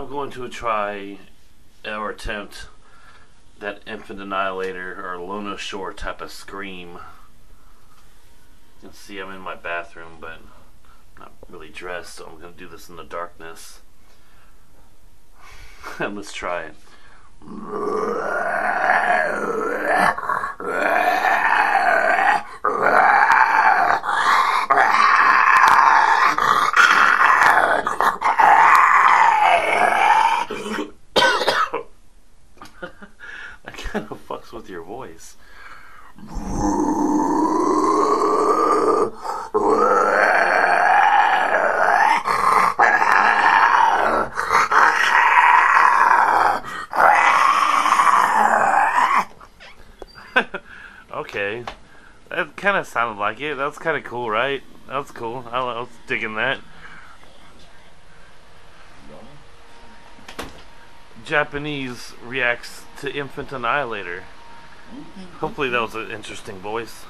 I'm going to try or attempt that Infant Annihilator or Lorna Shore type of scream. You can see I'm in my bathroom, but I'm not really dressed, so I'm going to do this in the darkness. let's try it. Kind of fucks with your voice. okay. That kind of sounded like it. That's kind of cool, right? That's cool. I was digging that. Japanese reacts to Infant Annihilator. Hopefully that was an interesting voice.